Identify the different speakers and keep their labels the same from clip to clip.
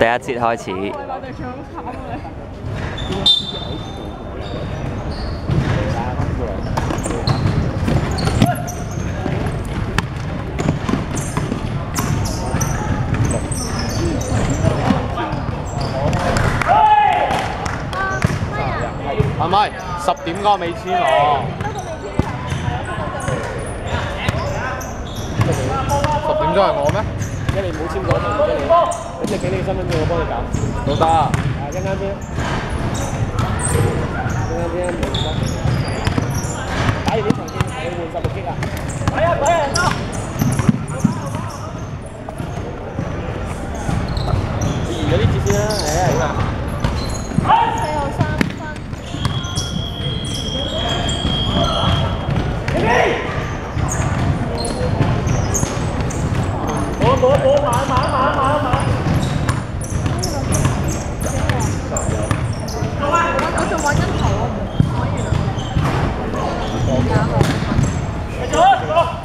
Speaker 1: 第一節開始。
Speaker 2: 係咪？十點嗰個未簽我。十點鐘係我咩？
Speaker 3: 一年冇簽過，唔俾你，你即系俾你身份证，我帮你搞。
Speaker 2: 都得。
Speaker 3: 啊，一间先，一间先，唔得。打完呢场先，你换十六击啊！嚟啊，嚟啊，得。你完咗呢节先啦，诶啊！
Speaker 4: 四号三分。
Speaker 3: 冇冇冇，慢慢慢慢慢。
Speaker 4: 我仲揾緊頭啊，揾完啦。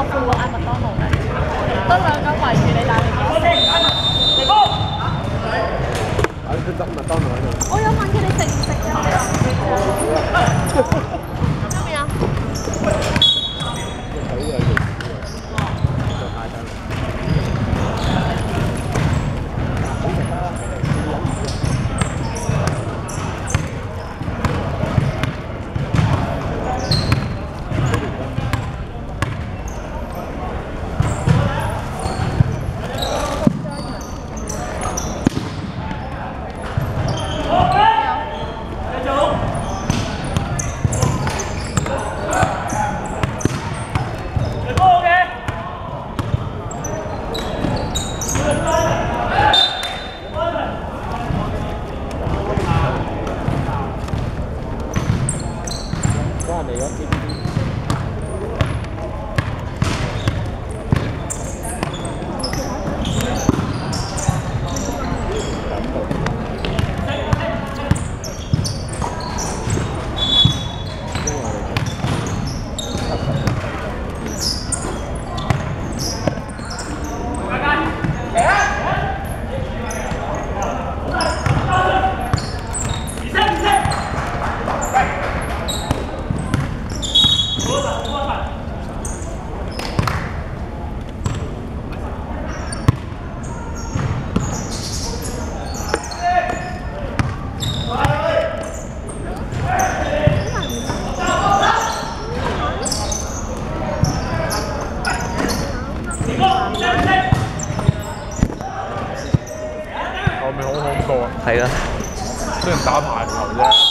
Speaker 4: 系老学富嗌麦当劳嘅，得两个围住你打电话。
Speaker 3: 嚟波！
Speaker 2: 啊！佢得麦当劳喺度。
Speaker 4: 我有问佢哋食唔食㗎？
Speaker 2: 边 後面好恐怖啊！
Speaker 1: 係啊，
Speaker 2: 雖然打排球啫。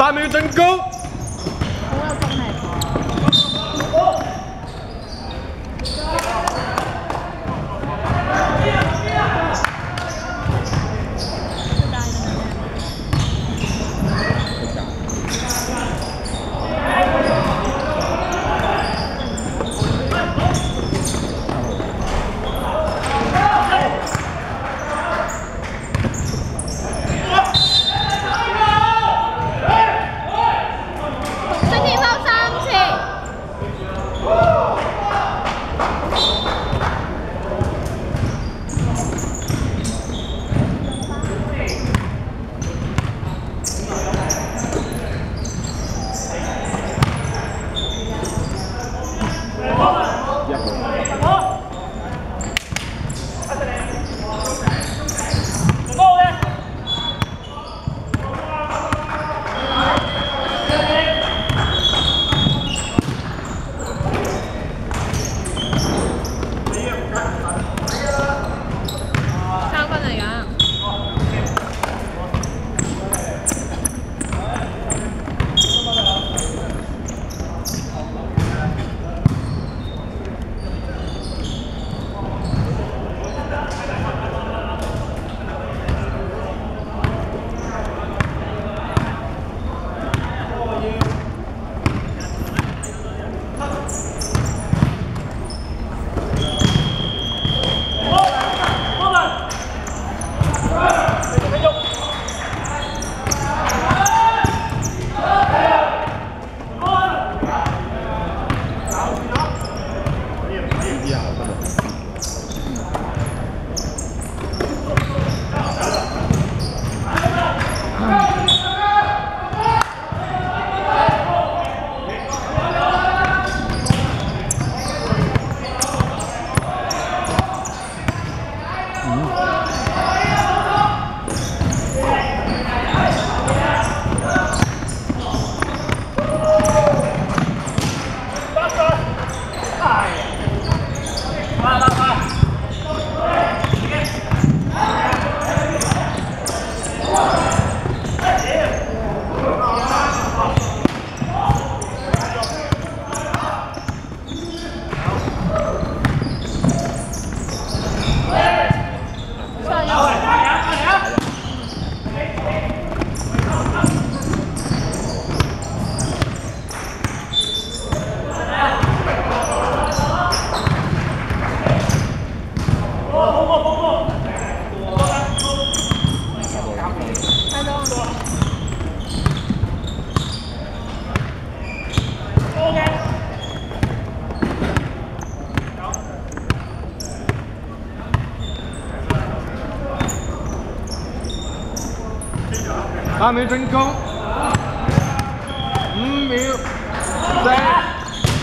Speaker 1: Tạm 狗三
Speaker 2: 秒進攻。五秒。四、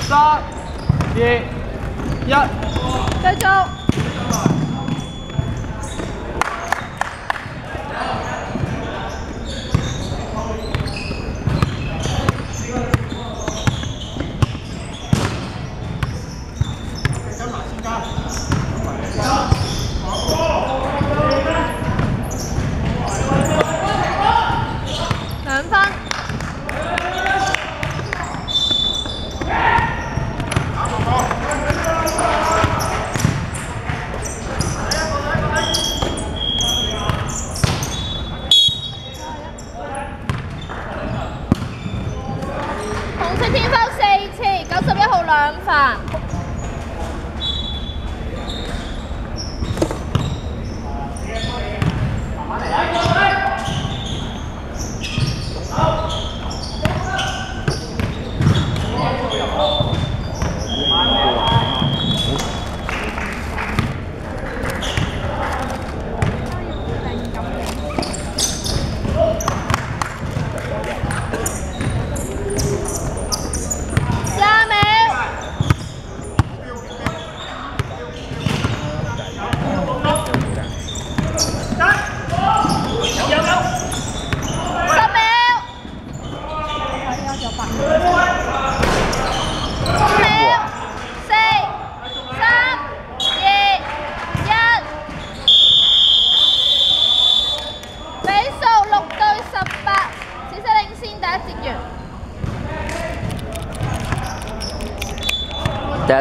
Speaker 2: 三、二、一。
Speaker 1: 繼續。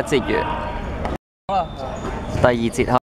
Speaker 5: 一節完，
Speaker 3: 好啦。
Speaker 5: 第二節開。